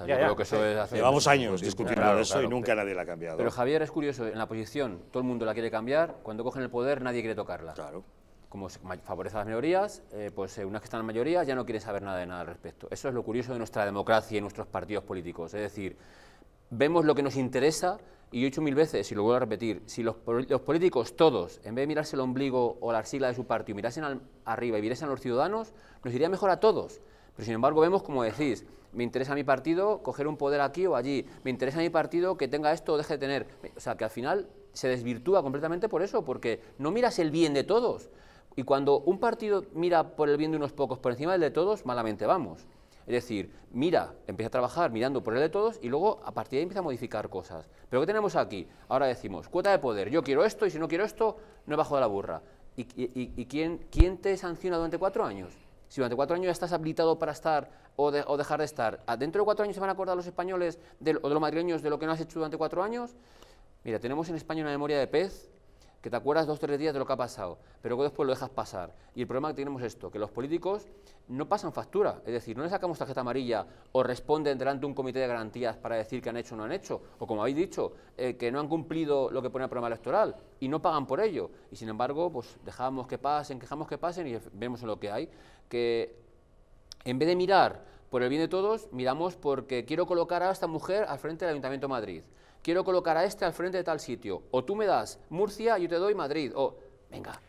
Yo ya, creo que eso es hace Llevamos años tiempo. discutiendo Claro, eso claro, y nunca pero- nadie la ha cambiado. Pero Javier es curioso, en la oposición todo el mundo la quiere cambiar, cuando cogen el poder nadie quiere tocarla. Claro. Como se favorece a las minorías, eh, pues eh, unas que están en mayoría ya no quieren saber nada de nada al respecto. Eso es lo curioso de nuestra democracia y nuestros partidos políticos. Es decir, vemos lo que nos interesa y yo he dicho mil veces y lo vuelvo a repetir, si los, los políticos todos, en vez de mirarse el ombligo o la sigla de su partido, mirasen al- arriba y mirasen a los ciudadanos, nos iría mejor a todos. Pero sin embargo vemos, como decís, me interesa a mi partido coger un poder aquí o allí, me interesa a mi partido que tenga esto o deje de tener. O sea, que al final se desvirtúa completamente por eso, porque no miras el bien de todos. Y cuando un partido mira por el bien de unos pocos por encima del de todos, malamente vamos. Es decir, mira, empieza a trabajar mirando por el de todos y luego a partir de ahí empieza a modificar cosas. Pero ¿qué tenemos aquí? Ahora decimos, cuota de poder, yo quiero esto y si no quiero esto, no me bajo de la burra. ¿Y, y- y quién, quién te sanciona durante cuatro años? Si durante cuatro años ya estás habilitado para estar o, de- o dejar de estar, ¿a- ¿dentro de cuatro años se van a acordar los españoles de o de los madrileños de lo que no has hecho durante cuatro años? Mira, tenemos en España una memoria de pez que te acuerdas dos o tres días de lo que ha pasado, pero que después lo dejas pasar. Y el problema que tenemos es esto, que los políticos no pasan factura, es decir, no le sacamos tarjeta amarilla o responden delante de un comité de garantías para decir que han hecho o no han hecho, o como habéis dicho, eh, que no han cumplido lo que pone el programa electoral y no pagan por ello. Y sin embargo, pues dejamos que pasen, quejamos que pasen y vemos en lo que hay, que en vez de mirar por el bien de todos, miramos porque quiero colocar a esta mujer al frente del Ayuntamiento de Madrid. Quiero colocar a este al frente de tal sitio. O tú me das Murcia, yo te doy Madrid. O, venga,